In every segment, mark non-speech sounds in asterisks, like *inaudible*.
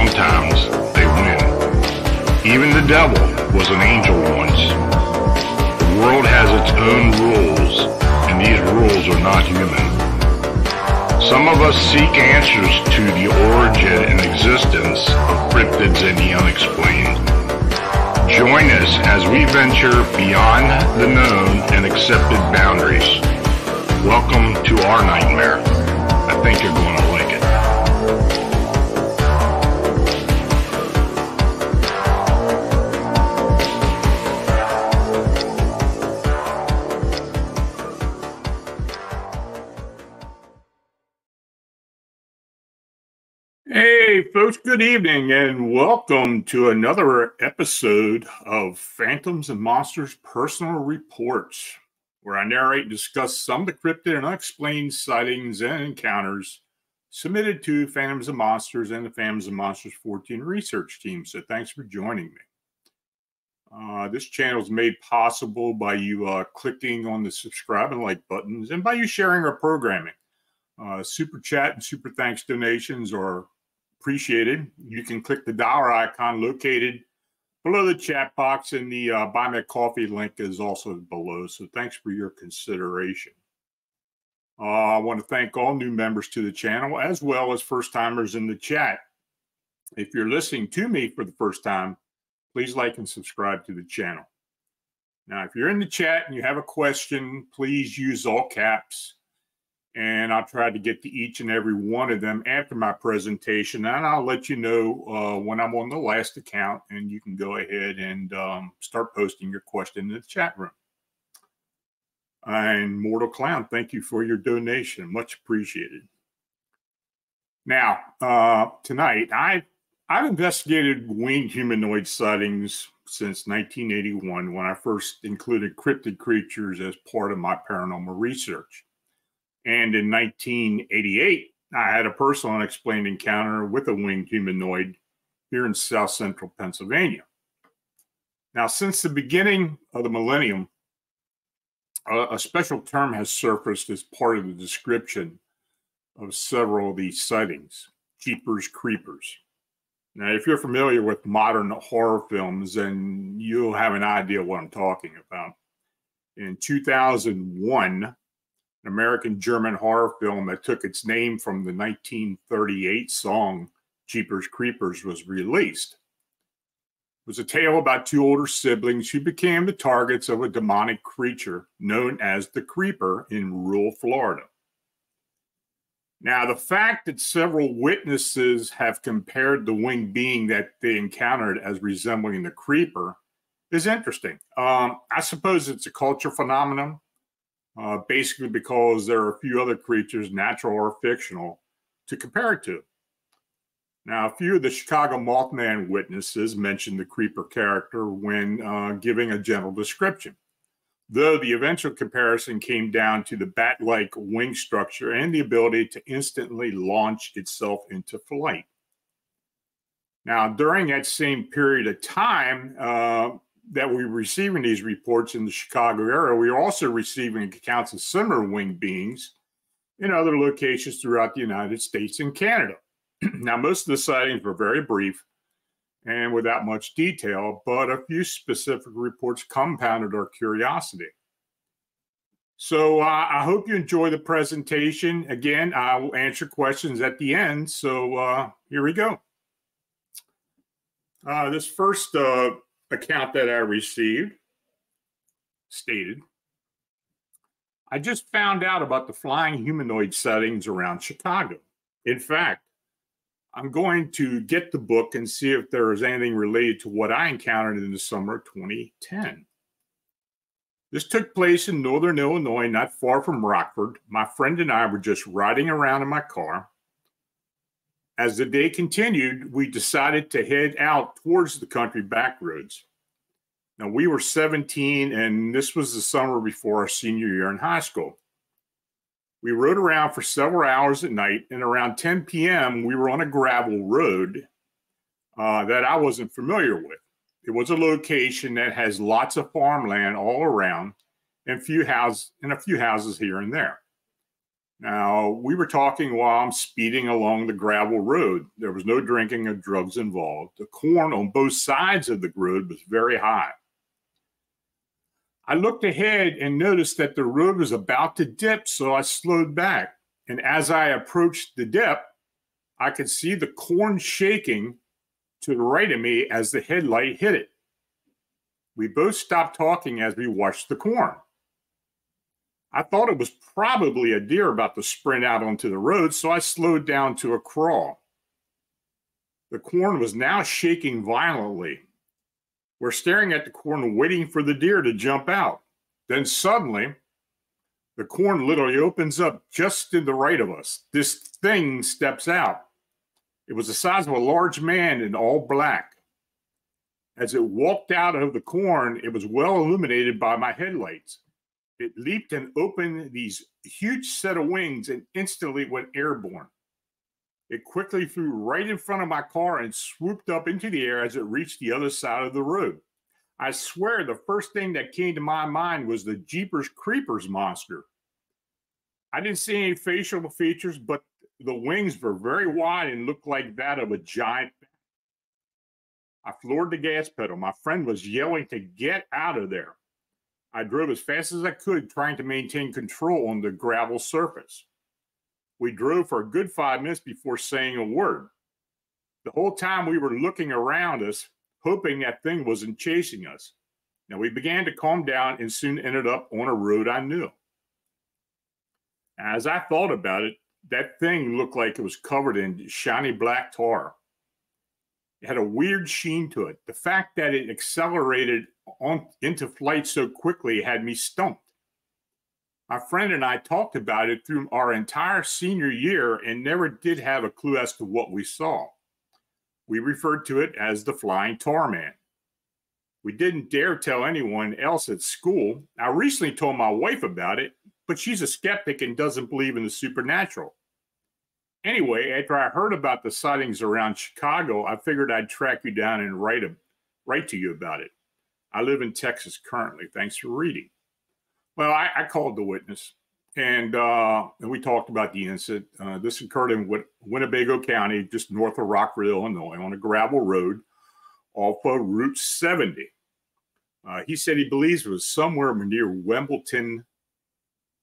sometimes they win. Even the devil was an angel once. The world has its own rules, and these rules are not human. Some of us seek answers to the origin and existence of cryptids and the unexplained. Join us as we venture beyond the known and accepted boundaries. Welcome to our nightmare. I think you're going to folks, good evening, and welcome to another episode of Phantoms and Monsters Personal Reports, where I narrate and discuss some of the cryptid and unexplained sightings and encounters submitted to Phantoms and Monsters and the Phantoms and Monsters Fortean research team. So, thanks for joining me. Uh, this channel is made possible by you uh, clicking on the subscribe and like buttons and by you sharing our programming. Uh, super chat and super thanks donations are appreciated. You can click the dollar icon located below the chat box, and the uh, Buy Me a Coffee link is also below. So thanks for your consideration. Uh, I want to thank all new members to the channel as well as first timers in the chat. If you're listening to me for the first time, please like and subscribe to the channel. Now, if you're in the chat and you have a question, please use all caps and I'll try to get to each and every one of them after my presentation. And I'll let you know uh, when I'm on the last account, and you can go ahead and um, start posting your question in the chat room. And Mortal Clown, thank you for your donation. Much appreciated. Now, uh, tonight, I, I've investigated winged humanoid sightings since 1981 when I first included cryptid creatures as part of my paranormal research. And in 1988, I had a personal unexplained encounter with a winged humanoid here in south central Pennsylvania. Now, since the beginning of the millennium, a, a special term has surfaced as part of the description of several of these sightings Jeepers Creepers. Now, if you're familiar with modern horror films, then you'll have an idea what I'm talking about. In 2001, an American German horror film that took its name from the 1938 song Jeepers Creepers was released. It was a tale about two older siblings who became the targets of a demonic creature known as the Creeper in rural Florida. Now, the fact that several witnesses have compared the winged being that they encountered as resembling the Creeper is interesting. Um, I suppose it's a culture phenomenon uh, basically because there are a few other creatures, natural or fictional, to compare it to. Now, a few of the Chicago Mothman witnesses mentioned the creeper character when uh, giving a general description, though the eventual comparison came down to the bat like wing structure and the ability to instantly launch itself into flight. Now, during that same period of time, uh, that we were receiving these reports in the Chicago area, we were also receiving accounts of similar winged beings in other locations throughout the United States and Canada. *clears throat* now, most of the sightings were very brief and without much detail, but a few specific reports compounded our curiosity. So uh, I hope you enjoy the presentation. Again, I will answer questions at the end. So uh, here we go. Uh, this first uh, account that I received stated I just found out about the flying humanoid sightings around Chicago. In fact, I'm going to get the book and see if there is anything related to what I encountered in the summer of 2010. This took place in northern Illinois, not far from Rockford. My friend and I were just riding around in my car. As the day continued, we decided to head out towards the country back roads. Now, we were 17, and this was the summer before our senior year in high school. We rode around for several hours at night, and around 10 p.m., we were on a gravel road uh, that I wasn't familiar with. It was a location that has lots of farmland all around and few houses and a few houses here and there. Now, we were talking while I'm speeding along the gravel road. There was no drinking or drugs involved. The corn on both sides of the road was very high. I looked ahead and noticed that the road was about to dip, so I slowed back. And as I approached the dip, I could see the corn shaking to the right of me as the headlight hit it. We both stopped talking as we watched the corn. I thought it was probably a deer about to sprint out onto the road, so I slowed down to a crawl. The corn was now shaking violently. We're staring at the corn, waiting for the deer to jump out. Then suddenly, the corn literally opens up just in the right of us. This thing steps out. It was the size of a large man in all black. As it walked out of the corn, it was well illuminated by my headlights. It leaped and opened these huge set of wings and instantly went airborne. It quickly flew right in front of my car and swooped up into the air as it reached the other side of the road. I swear the first thing that came to my mind was the Jeepers Creepers monster. I didn't see any facial features, but the wings were very wide and looked like that of a giant. I floored the gas pedal. My friend was yelling to get out of there. I drove as fast as I could, trying to maintain control on the gravel surface. We drove for a good five minutes before saying a word. The whole time we were looking around us, hoping that thing wasn't chasing us. Now we began to calm down and soon ended up on a road I knew. As I thought about it, that thing looked like it was covered in shiny black tar. It had a weird sheen to it. The fact that it accelerated on into flight so quickly had me stumped. My friend and I talked about it through our entire senior year and never did have a clue as to what we saw. We referred to it as the flying tar man. We didn't dare tell anyone else at school. I recently told my wife about it, but she's a skeptic and doesn't believe in the supernatural. Anyway, after I heard about the sightings around Chicago, I figured I'd track you down and write a, write to you about it. I live in Texas currently. Thanks for reading. Well, I, I called the witness, and uh, and we talked about the incident. Uh, this occurred in Win- Winnebago County, just north of Rockford, Illinois, on a gravel road off of Route 70. Uh, he said he believes it was somewhere near Wimbledon,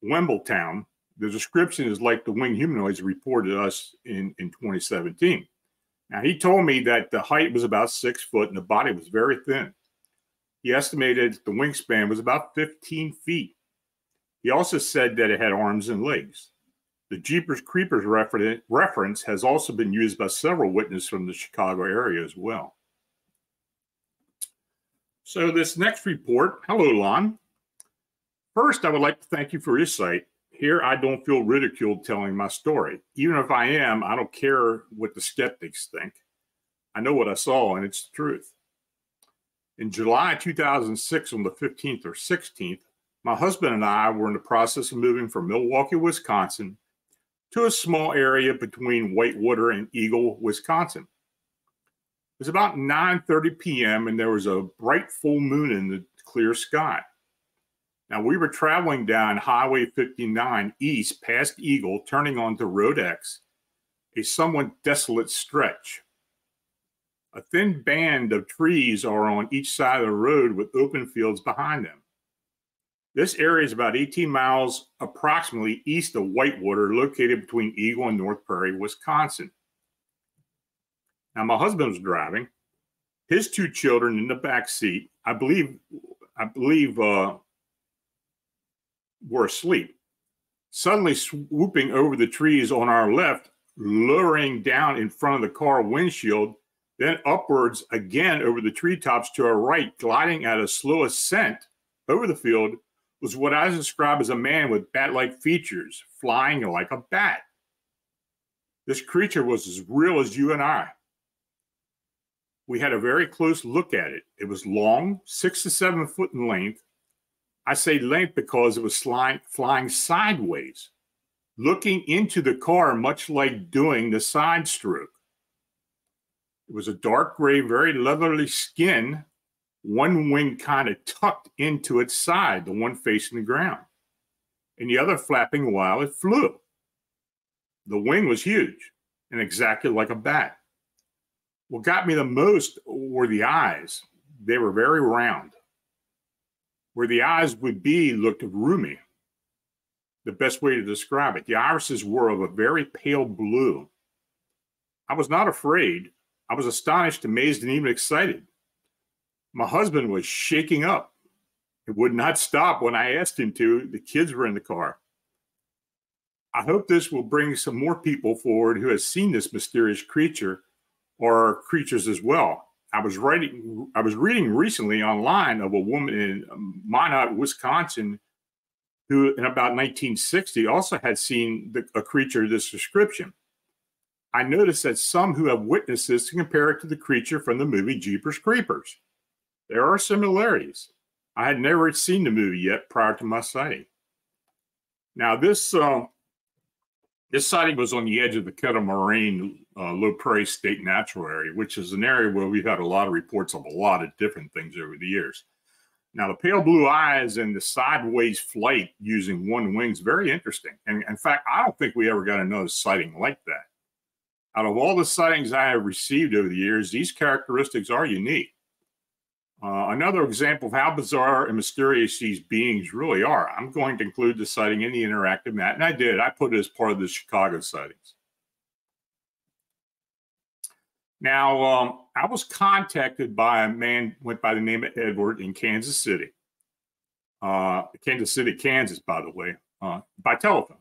Wimbletown. The description is like the winged humanoids reported to us in, in 2017. Now, he told me that the height was about six foot and the body was very thin. He estimated the wingspan was about 15 feet. He also said that it had arms and legs. The Jeepers Creepers reference has also been used by several witnesses from the Chicago area as well. So, this next report hello, Lon. First, I would like to thank you for your site. Here, I don't feel ridiculed telling my story. Even if I am, I don't care what the skeptics think. I know what I saw, and it's the truth. In July 2006, on the 15th or 16th, my husband and I were in the process of moving from Milwaukee, Wisconsin to a small area between Whitewater and Eagle, Wisconsin. It was about 9:30 p.m. and there was a bright full moon in the clear sky. Now we were traveling down Highway 59 east past Eagle, turning onto Road X, a somewhat desolate stretch. A thin band of trees are on each side of the road with open fields behind them. This area is about 18 miles approximately east of Whitewater, located between Eagle and North Prairie, Wisconsin. Now, my husband was driving, his two children in the back seat. I believe, I believe, uh, were asleep. Suddenly, swooping over the trees on our left, lowering down in front of the car windshield, then upwards again over the treetops to our right, gliding at a slow ascent over the field, was what I describe as a man with bat like features, flying like a bat. This creature was as real as you and I. We had a very close look at it. It was long, six to seven foot in length. I say length because it was flying, flying sideways, looking into the car, much like doing the side stroke. It was a dark gray, very leathery skin, one wing kind of tucked into its side, the one facing the ground, and the other flapping while it flew. The wing was huge and exactly like a bat. What got me the most were the eyes. They were very round. Where the eyes would be looked roomy. The best way to describe it. The irises were of a very pale blue. I was not afraid. I was astonished, amazed, and even excited. My husband was shaking up. It would not stop when I asked him to. The kids were in the car. I hope this will bring some more people forward who has seen this mysterious creature or creatures as well. I was writing, I was reading recently online of a woman in Minot, Wisconsin, who in about 1960 also had seen the, a creature of this description. I noticed that some who have witnessed this compare it to the creature from the movie Jeepers Creepers. There are similarities. I had never seen the movie yet prior to my sighting. Now, this uh, this sighting was on the edge of the Kettle Moraine uh, Low Prairie State Natural Area, which is an area where we've had a lot of reports of a lot of different things over the years. Now, the pale blue eyes and the sideways flight using one wing is very interesting. And in fact, I don't think we ever got another sighting like that. Out of all the sightings I have received over the years, these characteristics are unique. Uh, another example of how bizarre and mysterious these beings really are. I'm going to include the sighting in the interactive map, and I did. I put it as part of the Chicago sightings. Now, um, I was contacted by a man went by the name of Edward in Kansas City, uh, Kansas City, Kansas, by the way, uh, by telephone.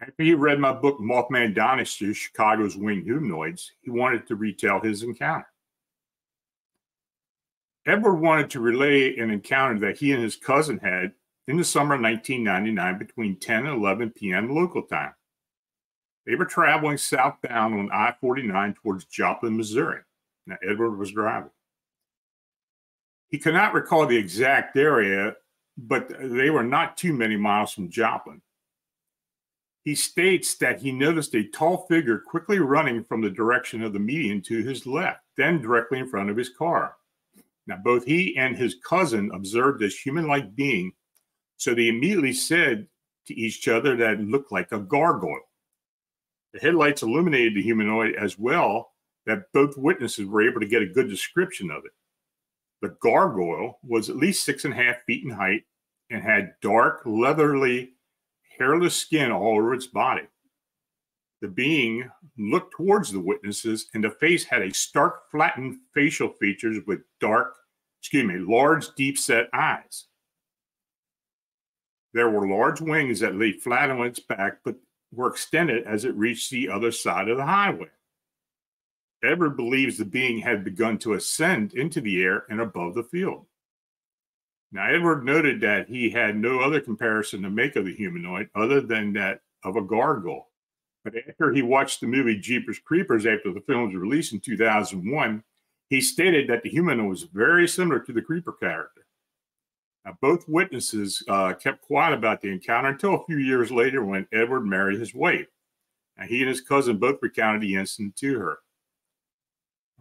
After he read my book, Mothman Dynasty, Chicago's Winged Humanoids, he wanted to retell his encounter. Edward wanted to relay an encounter that he and his cousin had in the summer of 1999 between 10 and 11 p.m. local time. They were traveling southbound on I 49 towards Joplin, Missouri. Now, Edward was driving. He could not recall the exact area, but they were not too many miles from Joplin. He states that he noticed a tall figure quickly running from the direction of the median to his left, then directly in front of his car. Now, both he and his cousin observed this human like being, so they immediately said to each other that it looked like a gargoyle. The headlights illuminated the humanoid as well, that both witnesses were able to get a good description of it. The gargoyle was at least six and a half feet in height and had dark, leathery, hairless skin all over its body. The being looked towards the witnesses, and the face had a stark, flattened facial features with dark, excuse me, large, deep set eyes. There were large wings that lay flat on its back, but were extended as it reached the other side of the highway. Edward believes the being had begun to ascend into the air and above the field. Now, Edward noted that he had no other comparison to make of the humanoid other than that of a gargoyle. But after he watched the movie Jeepers Creepers after the film's release in 2001, he stated that the humanoid was very similar to the creeper character. Now, both witnesses uh, kept quiet about the encounter until a few years later when Edward married his wife. Now, he and his cousin both recounted the incident to her.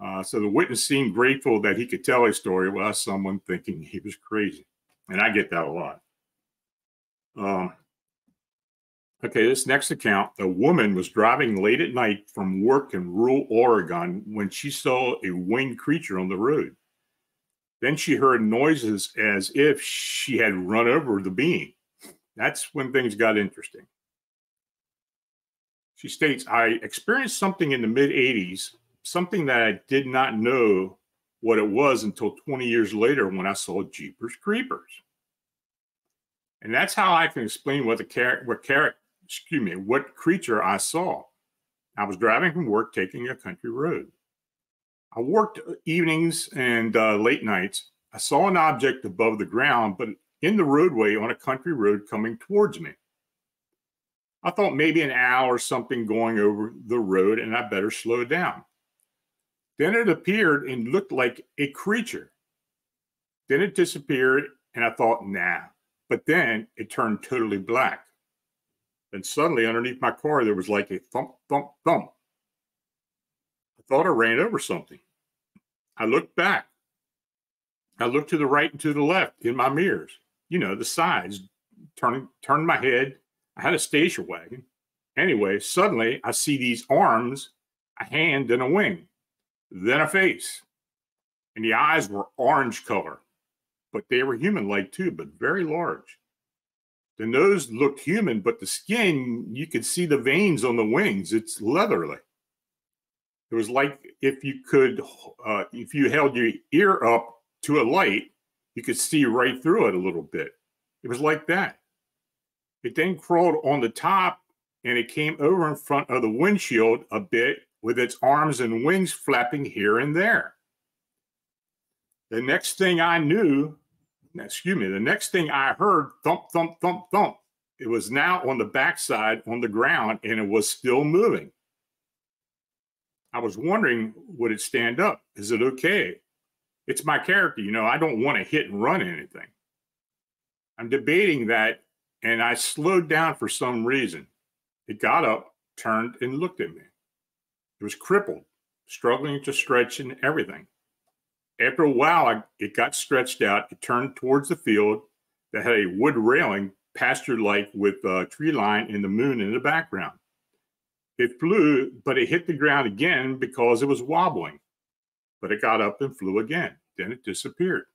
Uh, so the witness seemed grateful that he could tell his story without someone thinking he was crazy. And I get that a lot. Um, Okay, this next account a woman was driving late at night from work in rural Oregon when she saw a winged creature on the road. Then she heard noises as if she had run over the being. That's when things got interesting. She states, I experienced something in the mid 80s, something that I did not know what it was until 20 years later when I saw Jeepers Creepers. And that's how I can explain what the char- what char- excuse me, what creature I saw. I was driving from work taking a country road. I worked evenings and uh, late nights. I saw an object above the ground, but in the roadway on a country road coming towards me. I thought maybe an owl or something going over the road and I better slow down. Then it appeared and looked like a creature. Then it disappeared and I thought, nah. But then it turned totally black. And suddenly, underneath my car, there was like a thump, thump, thump. I thought I ran over something. I looked back. I looked to the right and to the left in my mirrors, you know, the sides, turning, turned my head. I had a station wagon Anyway, suddenly I see these arms, a hand, and a wing, then a face. And the eyes were orange color, but they were human like too, but very large. The nose looked human, but the skin, you could see the veins on the wings. It's leathery. It was like if you could, uh, if you held your ear up to a light, you could see right through it a little bit. It was like that. It then crawled on the top and it came over in front of the windshield a bit with its arms and wings flapping here and there. The next thing I knew, excuse me, the next thing I heard thump, thump, thump, thump. It was now on the backside on the ground and it was still moving. I was wondering, would it stand up? Is it okay? It's my character, you know, I don't want to hit and run anything. I'm debating that and I slowed down for some reason. It got up, turned, and looked at me. It was crippled, struggling to stretch and everything. After a while, it got stretched out. It turned towards the field that had a wood railing, pasture like with a tree line and the moon in the background. It flew, but it hit the ground again because it was wobbling. But it got up and flew again. Then it disappeared.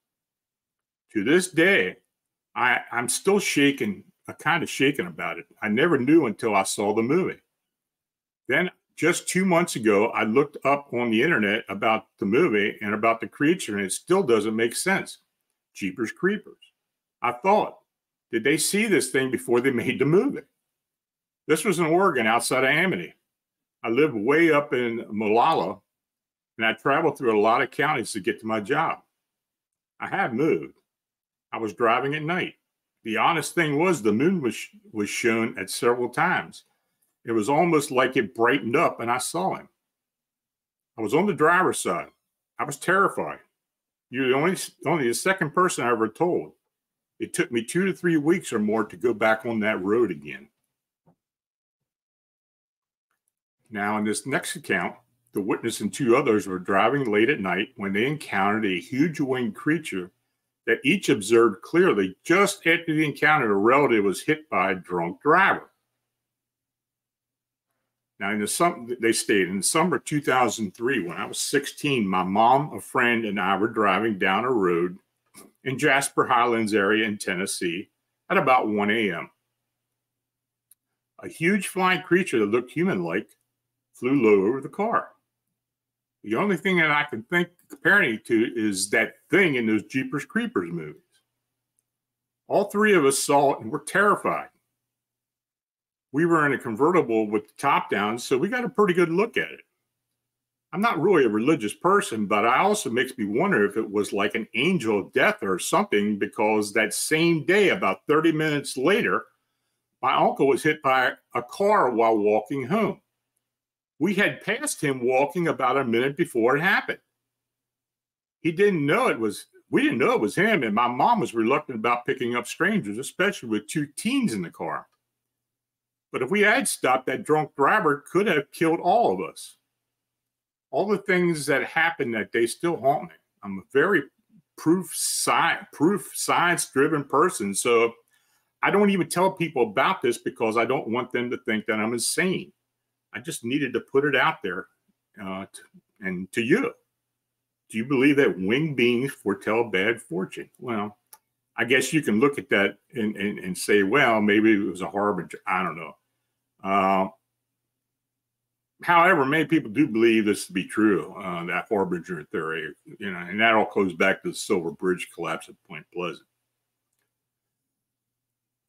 To this day, I, I'm still shaken, uh, kind of shaken about it. I never knew until I saw the movie. Then just two months ago, I looked up on the internet about the movie and about the creature, and it still doesn't make sense. Jeepers Creepers. I thought, did they see this thing before they *laughs* made the movie? This was in Oregon outside of Amity. I lived way up in Molalla and I traveled through a lot of counties to get to my job. I had moved. I was driving at night. The honest thing was the moon was was shown at several times. It was almost like it brightened up and I saw him. I was on the driver's side. I was terrified. You're the only only the second person I ever told. It took me two to three weeks or more to go back on that road again. Now, in this next account, the witness and two others were driving late at night when they encountered a huge winged creature that each observed clearly just after the encounter a relative was hit by a drunk driver. Now, in the sum, they stated in the summer of 2003, when I was 16, my mom, a friend, and I were driving down a road in Jasper Highlands area in Tennessee at about 1 a.m. A huge flying creature that looked human-like flew low over the car. The only thing that I can think comparing it to is that thing in those Jeepers Creepers movies. All three of us saw it and were terrified. We were in a convertible with the top down, so we got a pretty good look at it. I'm not really a religious person, but I also makes me wonder if it was like an angel of death or something, because that same day, about 30 minutes later, my uncle was hit by a car while walking home. We had passed him walking about a minute before it happened. He didn't know it was, we didn't know it was him. And my mom was reluctant about picking up strangers, especially with two teens in the car. But if we had stopped, that drunk driver could have killed all of us. All the things that happened that day still haunt me. I'm a very proof science proof science driven person. So I don't even tell people about this because I don't want them to think that I'm insane. I just needed to put it out there uh, to, and to you. Do you believe that winged beings foretell bad fortune? Well, I guess you can look at that and, and, and say, well, maybe it was a harbinger. I don't know. Uh, however, many people do believe this to be true, uh, that harbinger theory, you know, and that all goes back to the Silver Bridge collapse at Point Pleasant.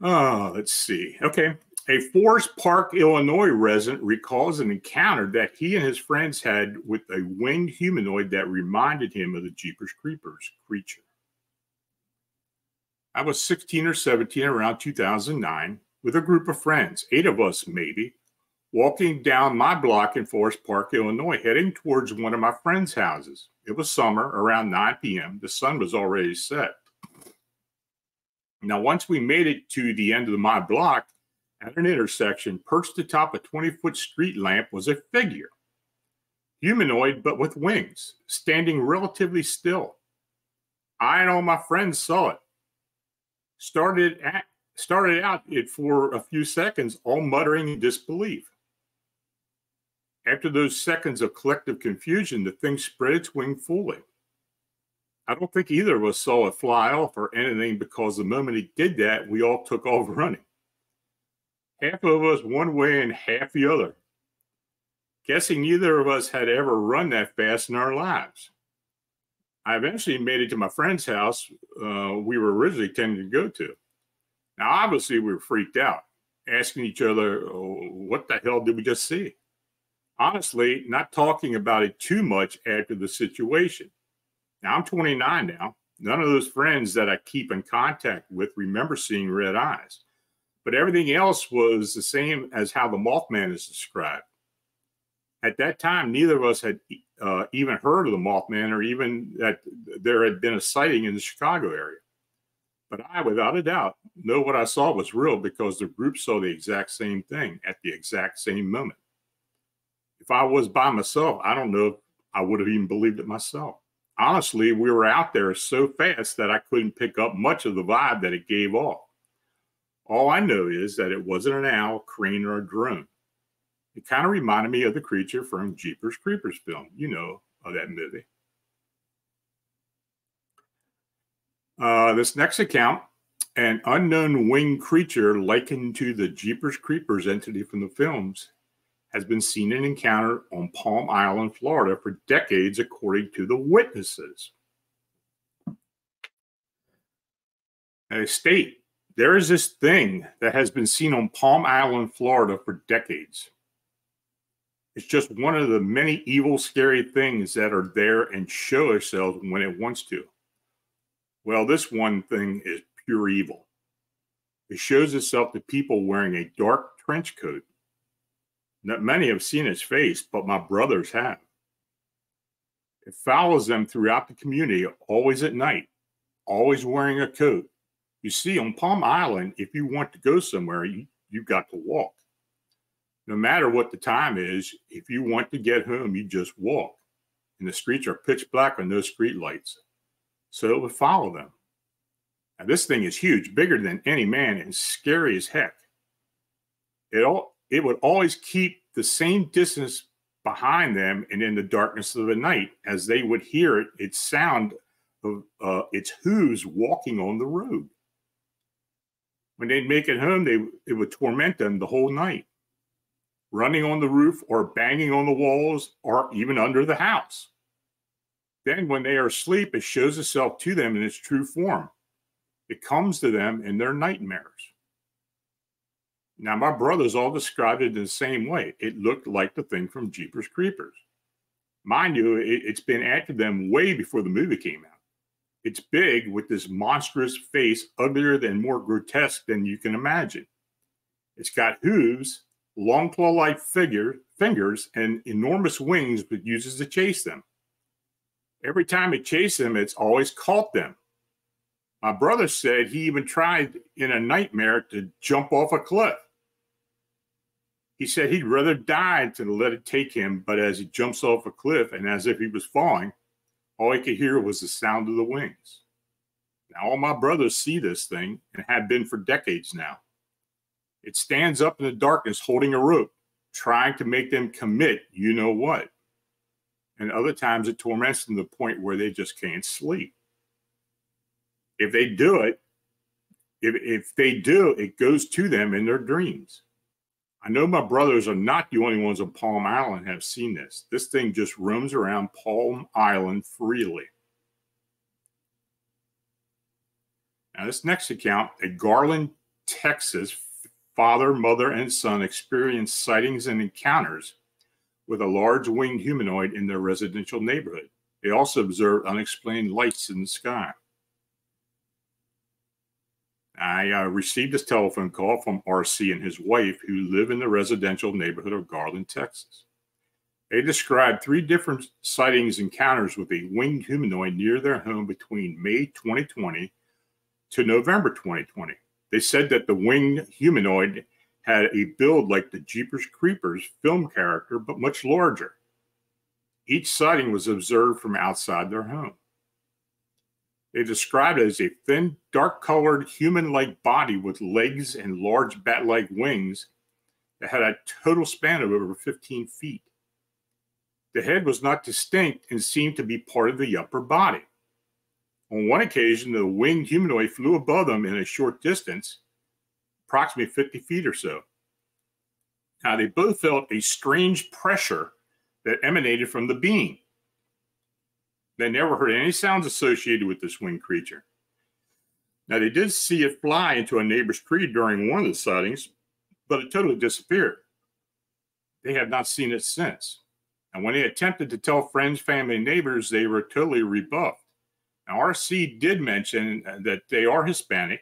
Oh, let's see. Okay. A Forest Park, Illinois resident recalls an encounter that he and his friends had with a winged humanoid that reminded him of the Jeepers Creepers creature. I was 16 or 17 around 2009 with a group of friends, eight of us maybe, walking down my block in Forest Park, Illinois, heading towards one of my friends' houses. It was summer, around 9 p.m. The sun was already set. Now, once we made it to the end of my block, at an intersection, perched atop a 20 foot street lamp, was a figure, humanoid but with wings, standing relatively still. I and all my friends saw it. Started at, started out it for a few seconds, all muttering in disbelief. After those seconds of collective confusion, the thing spread its wing fully. I don't think either of us saw it fly off or anything because the moment it did that, we all took off running. Half of us one way and half the other. Guessing neither of us had ever run that fast in our lives. I eventually made it to my friend's house uh, we were originally intending to go to. Now, obviously, we were freaked out, asking each other, oh, what the hell did we just see? Honestly, not talking about it too much after the situation. Now, I'm 29 now. None of those friends that I keep in contact with remember seeing red eyes, but everything else was the same as how the Mothman is described. At that time, neither of us had uh, even heard of the Mothman or even that there had been a sighting in the Chicago area. But I, without a doubt, know what I saw was real because the group saw the exact same thing at the exact same moment. If I was by myself, I don't know if I would have even believed it myself. Honestly, we were out there so fast that I couldn't pick up much of the vibe that it gave off. All I know is that it wasn't an owl, crane, or a drone. It kind of reminded me of the creature from Jeepers Creepers film, you know, of that movie. Uh, this next account, an unknown winged creature likened to the Jeepers Creepers entity from the films, has been seen and encountered on Palm Island, Florida for decades, according to the witnesses. They state there is this thing that has been seen on Palm Island, Florida for decades. It's just one of the many evil, scary things that are there and show itself when it wants to. Well, this one thing is pure evil. It shows itself to people wearing a dark trench coat. Not many have seen its face, but my brothers have. It follows them throughout the community, always at night, always wearing a coat. You see, on Palm Island, if you want to go somewhere, you, you've got to walk no matter what the time is, if you want to get home, you just walk. And the streets are pitch black with no street lights. So it would follow them. Now, this thing is huge, bigger than any man, and scary as heck. It, all, it would always keep the same distance behind them and in the darkness of the night as they would hear it, its sound of uh, its hooves walking on the road. When they'd make it home, they it would torment them the whole night running on the roof or banging on the walls or even under the house. Then, when they are asleep, it shows itself to them in its true form. It comes to them in their nightmares. Now, my brothers all described it in the same way. It looked like the thing from Jeepers Creepers. Mind you, it, has been after them way before the movie came out. It's big with this monstrous face, uglier than more grotesque than you can imagine. It's got hooves long claw-like figure, fingers and enormous wings it uses to chase them. Every time it chases them, it's always caught them. My brother said he even tried in a nightmare to jump off a cliff. He said he'd rather die than let it take him, but as he jumps off a cliff and as if he was falling, all he could hear was the sound of the wings. Now, all my brothers see this thing and have been for decades now. It stands up in the darkness holding a rope, trying to make them commit you know what. And other times it torments them to the point where they just can't sleep. If they do it, if, if they do, it goes to them in their dreams. I know my brothers are not the only ones on Palm Island have seen this. This thing just roams around Palm Island freely. Now, this next account at Garland, Texas, father, mother, and son experienced sightings and encounters with a large winged humanoid in their residential neighborhood. They also observed unexplained lights in the sky. I uh, received this telephone call from RC and his wife, who live in the residential neighborhood of Garland, Texas. They described three different sightings encounters with a winged humanoid near their home between May 2020 to November 2020. They said that the winged humanoid had a build like the Jeepers Creepers film character, but much larger. Each sighting was observed from outside their home. They described it as a thin, dark colored, human like body with legs and large bat like wings that had a total span of over 15 feet. The head was not distinct and seemed to be part of the upper body. On one occasion, the winged humanoid flew above them in a short distance, approximately 50 feet or so. Now, they both felt a strange pressure that emanated from the being. They never heard any sounds associated with this winged creature. Now, they did see it fly into a neighbor's tree during one of the sightings, but it totally disappeared. They have not seen it since. And when they attempted to tell friends, family, and neighbors, they were totally rebuffed. Now, RC did mention that they are Hispanic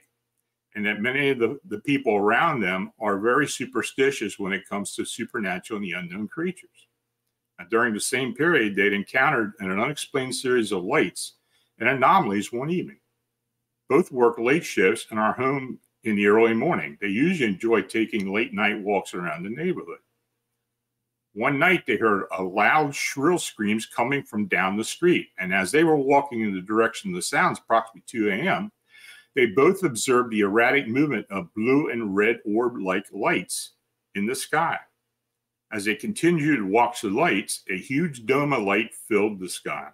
and that many of the, the people around them are very superstitious when it comes to supernatural and the unknown creatures. During the same period, they'd encountered an unexplained series of lights and anomalies one evening. Both work late shifts and are home in the early morning. They usually enjoy taking late night walks around the neighborhood. One night, they heard a loud, shrill screams coming from down the street. And as they were walking in the direction of the sounds, approximately 2 a.m., they both observed the erratic movement of blue and red orb like lights in the sky. As they continued to watch the lights, a huge dome of light filled the sky.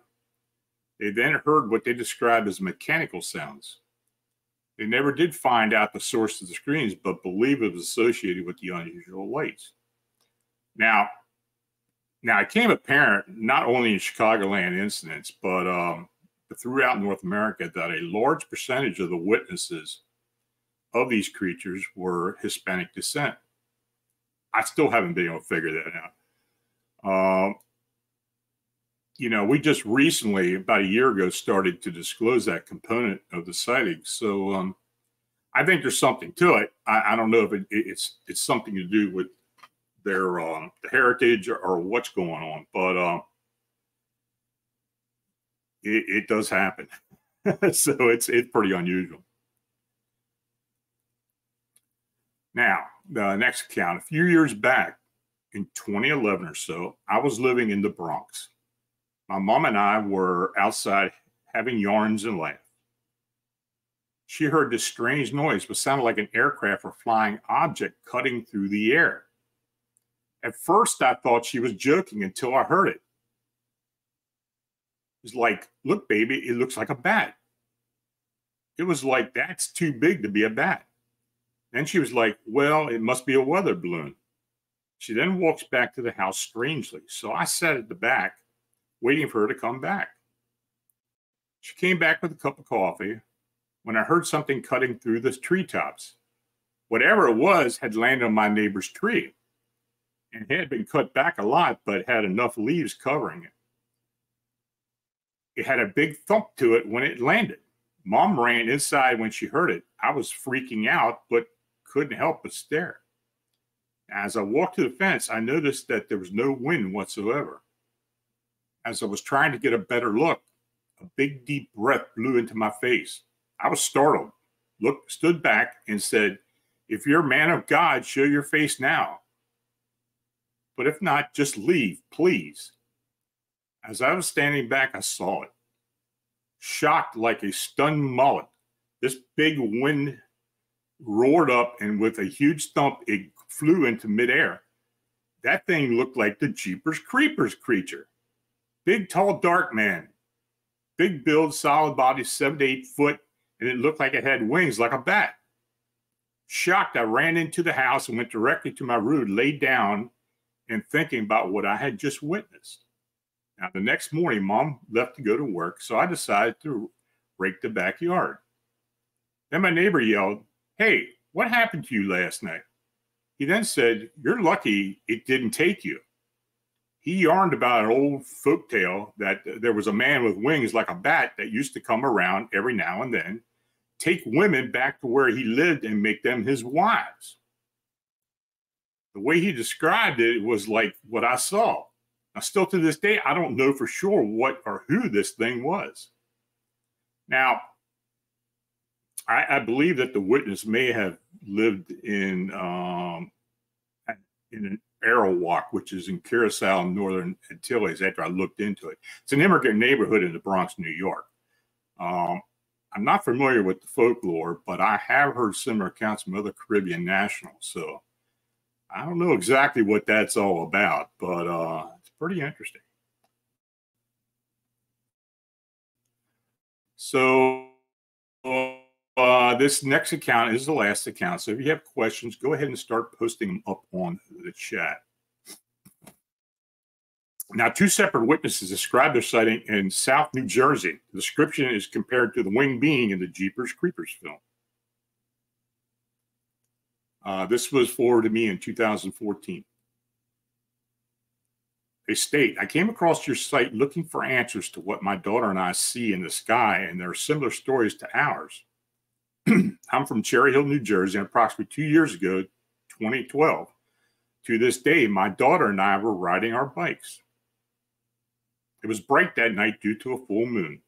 They then heard what they described as mechanical sounds. They never did find out the source of the screams, but believe it was associated with the unusual lights. Now, now it became apparent not only in Chicagoland incidents, but um, throughout North America that a large percentage of the witnesses of these creatures were Hispanic descent. I still haven't been able to figure that out. Um, you know, we just recently, about a year ago, started to disclose that component of the sighting. So um, I think there's something to it. I, I don't know if it, it's it's something to do with their um, the heritage or, or, what's going on, but uh, it, it does happen. *laughs* so it's it's pretty unusual. Now, the next account, a few years back in 2011 or so, I was living in the Bronx. My mom and I were outside having yarns and laughs. She heard this strange noise, what sounded like an aircraft or flying object cutting through the air. At first, I thought she was joking until I heard it. It's like, look, baby, it looks like a bat. It was like, that's too big to be a bat. Then she was like, well, it must be a weather balloon. She then walks back to the house strangely. So I sat at the back, waiting for her to come back. She came back with a cup of coffee when I heard something cutting through the treetops. Whatever it was had landed on my neighbor's tree and it had been cut back a lot, but had enough leaves covering it. It had a big thump to it when it landed. Mom ran inside when she heard it. I was freaking out, but couldn't help but stare. As I walked to the fence, I noticed that there was no wind whatsoever. As I was trying to get a better look, a big deep breath blew into my face. I was startled, looked, stood back, and said, If you're a man of God, show your face now. But if not, just leave, please. As I was standing back, I saw it. Shocked like a stunned mullet, this big wind roared up and with a huge thump, it flew into midair. That thing looked like the Jeepers Creepers creature. Big, tall, dark man. Big build, solid body, seven to eight foot, and it looked like it had wings like a bat. Shocked, I ran into the house and went directly to my room, laid down, and thinking about what I had just witnessed. Now, the next morning, mom left to go to work, so I decided to rake the backyard. Then my neighbor yelled, Hey, what happened to you last night? He then said, You're lucky it didn't take you. He yarned about an old folk tale that there was a man with wings like a bat that used to come around every now and then, take women back to where he lived and make them his wives. The way he described it was like what I saw. Now, still to this day, I don't know for sure what or who this thing was. Now, I, I believe that the witness may have lived in um, in an Arawak, which is in Curacao, Northern Antilles. After I looked into it, it's an immigrant neighborhood in the Bronx, New York. Um, I'm not familiar with the folklore, but I have heard similar accounts from other Caribbean nationals. So I don't know exactly what that's all about, but uh, it's pretty interesting. So this next account is the last account. So if you have questions, go ahead and start posting them up on the chat. Now, two separate witnesses described their sighting in South New Jersey. The description is compared to the winged being in the Jeepers Creepers film. Uh, this was forwarded to me in 2014. They state, I came across your site looking for answers to what my daughter and I see in the sky, and there are similar stories to ours. *clears throat* I'm from Cherry Hill, New Jersey, and approximately two years ago, 2012, to this day, my daughter and I were riding our bikes. It was bright that night due to a full moon.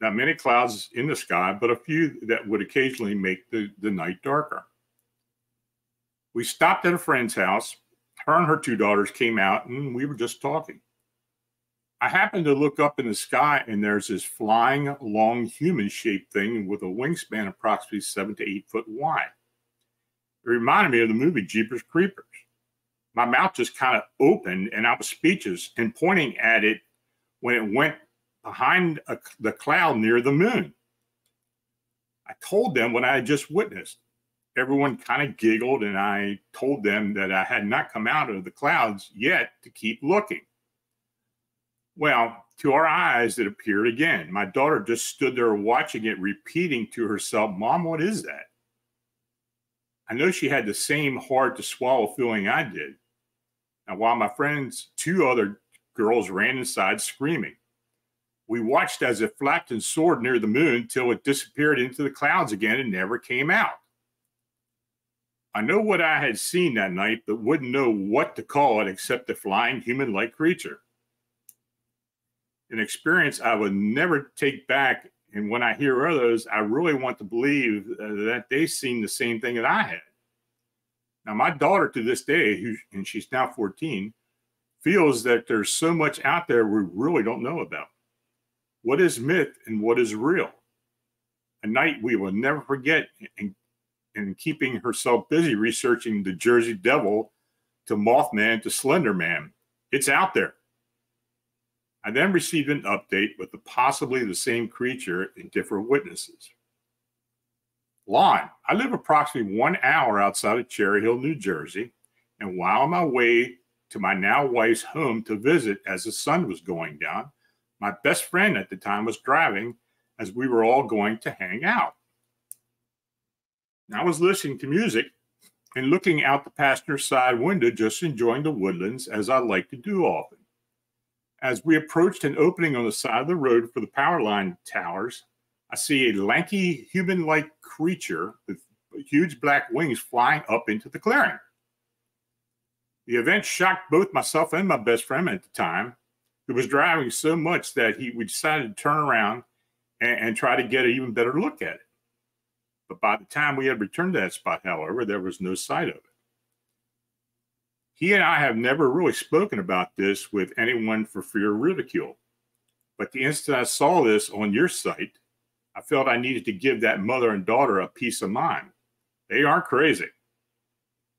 Not many clouds in the sky, but a few that would occasionally make the, the night darker. We stopped at a friend's house. Her and her two daughters came out, and we were just talking. I happened to look up in the sky, and there's this flying, long, human shaped thing with a wingspan approximately seven to eight foot wide. It reminded me of the movie Jeepers Creepers. My mouth just kind of opened, and I was speechless and pointing at it when it went behind a, the cloud near the moon. I told them what I had just witnessed. Everyone kind of giggled, and I told them that I had not come out of the clouds yet to keep looking. Well, to our eyes, it appeared again. My daughter just stood there watching it, repeating to herself, Mom, what is that? I know she had the same hard to swallow feeling I did. Now, while my friends, two other girls ran inside screaming. We watched as it flapped and soared near the moon till it disappeared into the clouds again and never came out. I know what I had seen that night, but wouldn't know what to call it except a flying human like creature. An experience I would never take back. And when I hear others, I really want to believe uh, that they've seen the same thing that I had. Now, my daughter to this day, who, and she's now 14, feels that there's so much out there we really don't know about. What is myth and what is real? A night we will never forget and, and keeping herself busy researching the Jersey Devil to Mothman to Slender Man. It's out there. I then received an update with the possibly the same creature and different witnesses. Lon, I live approximately one hour outside of Cherry Hill, New Jersey, and while on my way to my now wife's home to visit as the sun was going down. My best friend at the time was driving as we were all going to hang out. I was listening to music and looking out the passenger side window, just enjoying the woodlands as I like to do often. As we approached an opening on the side of the road for the power line towers, I see a lanky human like creature with huge black wings flying up into the clearing. The event shocked both myself and my best friend at the time, who was driving so much that he we decided to turn around and, and try to get an even better look at it. But by the time we had returned to that spot, however, there was no sight of it. He and I have never really spoken about this with anyone for fear of ridicule. But the instant I saw this on your site, I felt I needed to give that mother and daughter a peace of mind. They aren't crazy.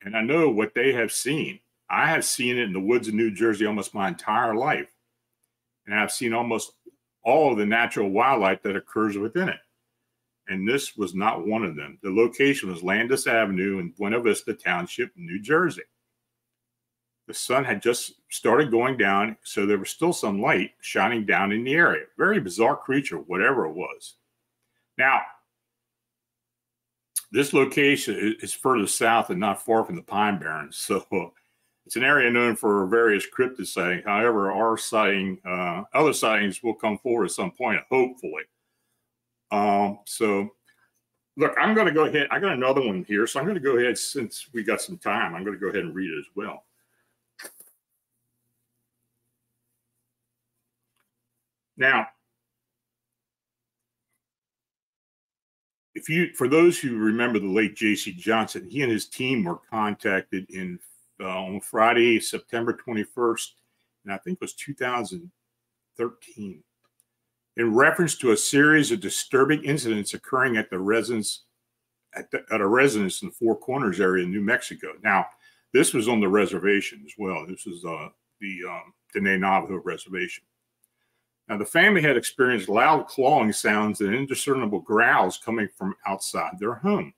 And I know what they have seen. I have seen it in the woods of New Jersey almost my entire life. And I've seen almost all of the natural wildlife that occurs within it. And this was not one of them. The location was Landis Avenue in Buena Vista Township, New Jersey. The sun had just started going down, so there was still some light shining down in the area. Very bizarre creature, whatever it was. Now, this location is further south and not far from the Pine Barrens. *laughs* So it's an area known for various cryptid sightings. However, our sighting, uh, other sightings will come forward at some point, hopefully. Um, so, look, I'm going to go ahead. I got another one here, so I'm going to go ahead since we got some time. I'm going to go ahead and read it as well. Now, if you, for those who remember the late J.C. Johnson, he and his team were contacted in uh, on Friday, September 21st, and I think it was 2013. in reference to a series of disturbing incidents occurring at the residence at, the, at a residence in the Four Corners area in New Mexico. Now, this was on the reservation as well. This was uh, the um, Dene Navajo reservation. Now, the family had experienced loud clawing sounds and indiscernible growls coming from outside their home.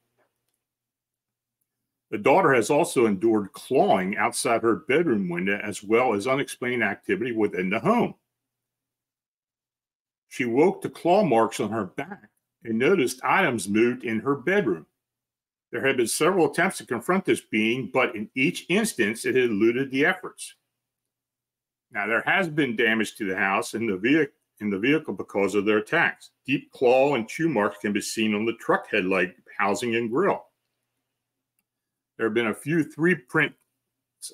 The daughter has also endured clawing outside her bedroom window as well as unexplained activity within the home. She woke to claw marks on her back and noticed items moved in her bedroom. There had been several attempts to confront this being, but in each instance, it had eluded the efforts. Now, there has been damage to the house and the vehicle in the vehicle because of their attacks. Deep claw and chew marks can be seen on the truck headlight housing and grill. There have been a few three prints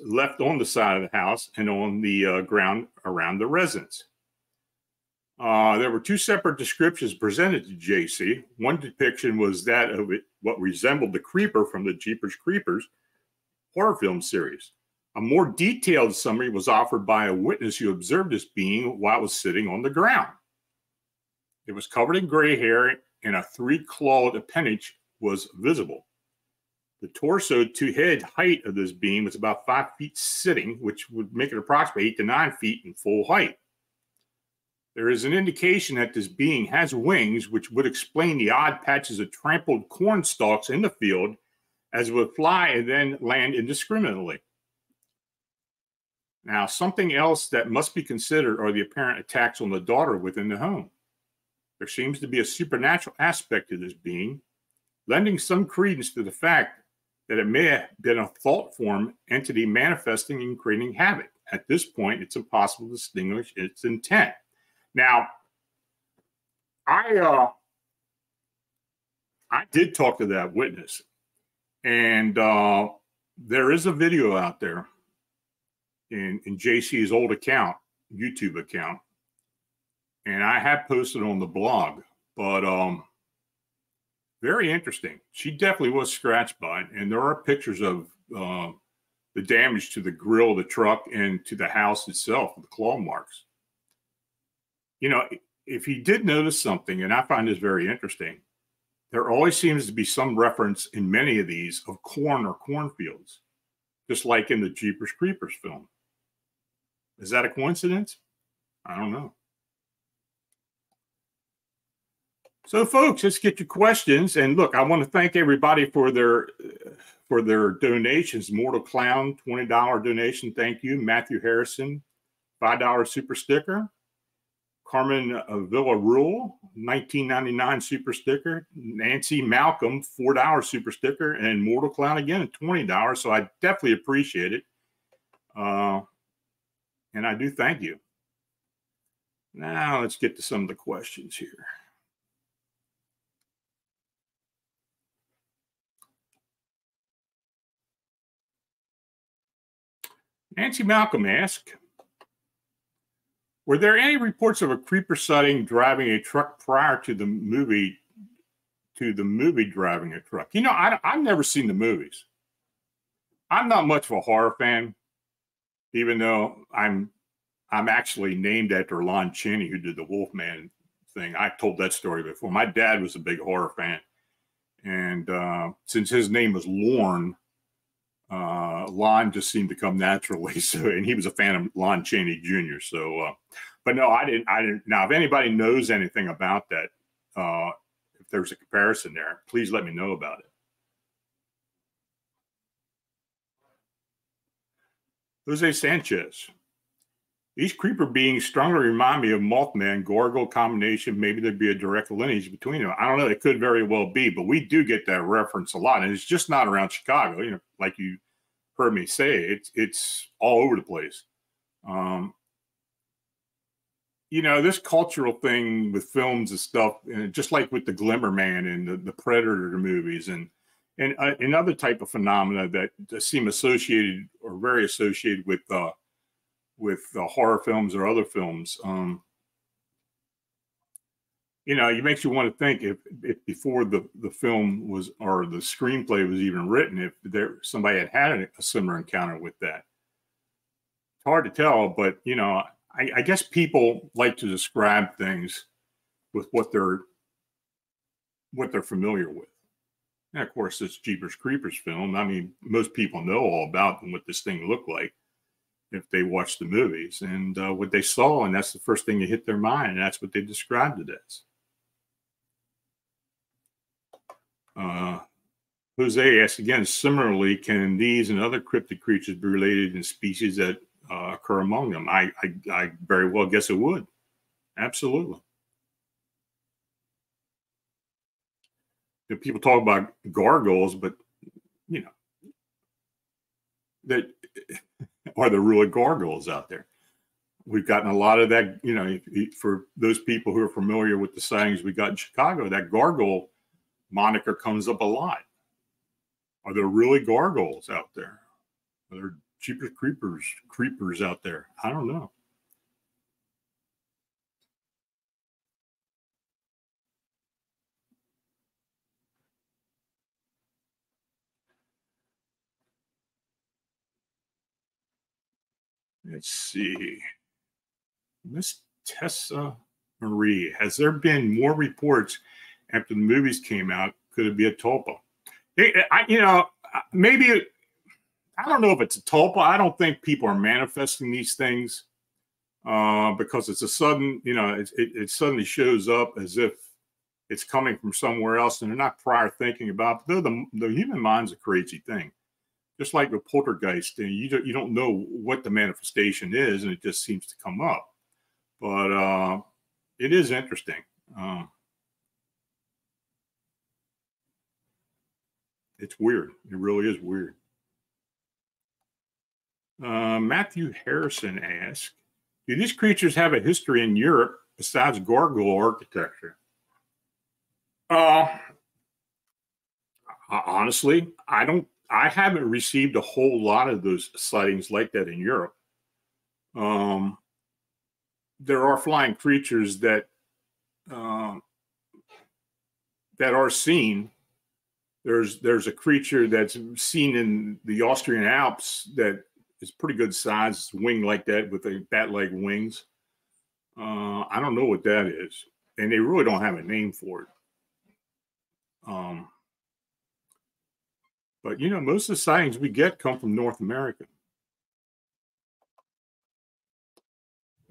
left on the side of the house and on the uh, ground around the residence. Uh, there were two separate descriptions presented to JC. One depiction was that of it, what resembled the creeper from the Jeepers Creepers horror film series. A more detailed summary was offered by a witness who observed this being while it was sitting on the ground. It was covered in gray hair and a three clawed appendage was visible. The torso to head height of this being was about five feet sitting, which would make it approximately eight to nine feet in full height. There is an indication that this being has wings, which would explain the odd patches of trampled corn stalks in the field as it would fly and then land indiscriminately. Now, something else that must be considered are the apparent attacks on the daughter within the home. There seems to be a supernatural aspect to this being, lending some credence to the fact that it may have been a thought form entity manifesting and creating havoc. At this point, it's impossible to distinguish its intent. Now, I uh, I did talk to that witness, and uh, there is a video out there in in JC's old account, YouTube account, and I have posted on the blog. But um, very interesting. She definitely was scratched by it, and there are pictures of uh, the damage to the grill of the truck and to the house itself, the claw marks you know, if you did notice something, and I find this very interesting, there always seems to be some reference in many of these of corn or cornfields, just like in the Jeepers Creepers film. Is that a coincidence? I don't know. So, folks, let's get your questions. And look, I want to thank everybody for their for their donations. Mortal Clown, twenty dollar donation. Thank you, Matthew Harrison, five dollar super sticker. Carmen Villa Rule, 1999 super sticker. Nancy Malcolm, $4 super sticker. And Mortal Clown again, $20. So I definitely appreciate it. Uh, and I do thank you. Now let's get to some of the questions here. Nancy Malcolm asked, were there any reports of a creeper sighting driving a truck prior to the movie? To the movie driving a truck. You know, I, I've never seen the movies. I'm not much of a horror fan, even though I'm I'm actually named after Lon Chaney, who did the Wolfman thing. I told that story before. My dad was a big horror fan, and uh, since his name was Lorne, uh, Lon just seemed to come naturally. *laughs* So, and he was a fan of Lon Chaney Jr. So, uh, but no, I didn't. I didn't. Now, if anybody knows anything about that, uh, if there's a comparison there, please let me know about it. Jose Sanchez. These creeper beings strongly remind me of Mothman, Gorgo combination. Maybe there'd be a direct lineage between them. I don't know. It could very well be, but we do get that reference a lot, and it's just not around Chicago. You know, like you heard me say, it's it's all over the place. Um, you know, this cultural thing with films and stuff, and just like with the Glimmer Man and the, the Predator movies, and and uh, another type of phenomena that seem associated or very associated with uh, with uh, horror films or other films. Um, you know, it makes you want to think if, if before the, the film was or the screenplay was even written, if there somebody had had a, a similar encounter with that. It's hard to tell, but you know, I, I guess people like to describe things with what they're what they're familiar with. And of course, this Jeepers Creepers film. I mean, most people know all about what this thing looked like if they watched the movies and uh, what they saw, and that's the first thing that hit their mind, and that's what they described it as. Uh, Jose asked again, similarly, can these and other cryptid creatures be related in species that uh, occur among them? I, I, I very well guess it would. Absolutely. You know, people talk about gargoyles, but you know that *laughs* are the really gargoyles out there. We've gotten a lot of that. You know, for those people who are familiar with the sightings we got in Chicago, that gargoyle moniker comes up a lot. Are there really gargoyles out there? Are there Jeepers Creepers creepers out there? I don't know. Let's see. Miss Tessa Marie, has there been more reports after the movies came out? Could it be a tulpa? I, you know, maybe I don't know if it's a tulpa. I don't think people are manifesting these things uh, because it's a sudden, you know, it, it, it, suddenly shows up as if it's coming from somewhere else, and they're not prior thinking about. It. The, the human mind's a crazy thing just like the poltergeist, and you don't, you don't know what the manifestation is, and it just seems to come up. But uh, it is interesting. Uh, it's weird. It really is weird. Uh, Matthew Harrison asks, "Do these creatures have a history in Europe besides gargoyle architecture?" Uh, honestly, I don't I haven't received a whole lot of those sightings like that in Europe. Um, there are flying creatures that uh, that are seen. There's there's a creature that's seen in the Austrian Alps that is pretty good size, wing like that with a bat-like wings. Uh, I don't know what that is, and they really don't have a name for it. Um, but you know, most of the sightings we get come from North America.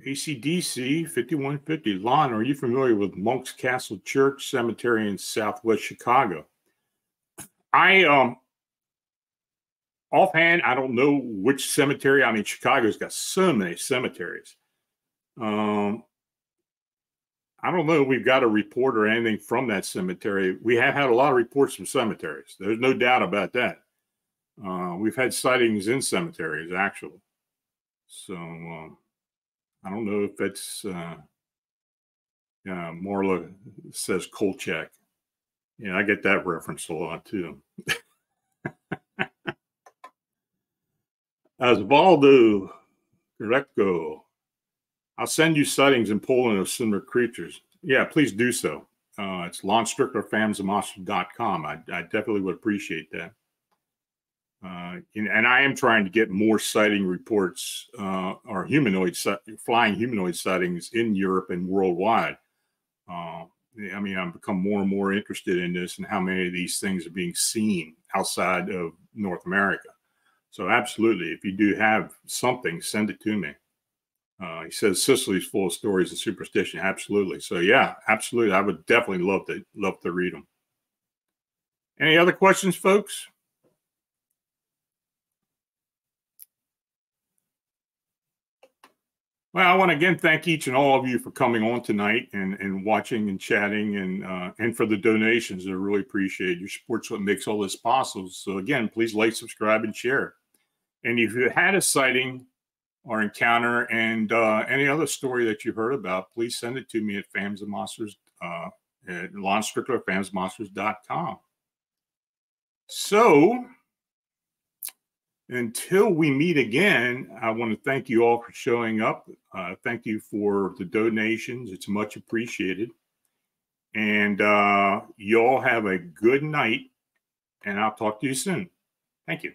ACDC 5150. Lon, are you familiar with Monk's Castle Church Cemetery in Southwest Chicago? I um offhand, I don't know which cemetery. I mean, Chicago's got so many cemeteries. Um, I don't know we've got a report or anything from that cemetery. We have had a lot of reports from cemeteries. There's no doubt about that. Uh, we've had sightings in cemeteries, actually. So um, I don't know if it's, uh, yeah, Marla says Kolchak. Yeah, I get that reference a lot too. *laughs* Osvaldo Greco I'll send you sightings in Poland of similar creatures. Yeah, please do so. Uh, it's lonstricklerphantomsandmonsters.com. I, I definitely would appreciate that. Uh, and, and, I am trying to get more sighting reports uh, or humanoid flying humanoid sightings in Europe and worldwide. Uh, I mean, I've become more and more interested in this and how many of these things are being seen outside of North America. So, absolutely, if you do have something, send it to me. Uh, he says Sicily's full of stories of superstition. Absolutely. So yeah, absolutely. I would definitely love to love to read them. Any other questions, folks? Well, I want to again thank each and all of you for coming on tonight and, and watching and chatting and uh, and for the donations. I really appreciate your support. what makes all this possible. So again, please like, subscribe, and share. And if you had a sighting or encounter and uh, any other story that you heard about, please send it to me at Phantoms and Monsters uh, at Lon Strickler, phantomsmonsters.com. So until we meet again, I want to thank you all for showing up. Uh, thank you for the donations. It's much appreciated. And uh, you all have a good night, and I'll talk to you soon. Thank you.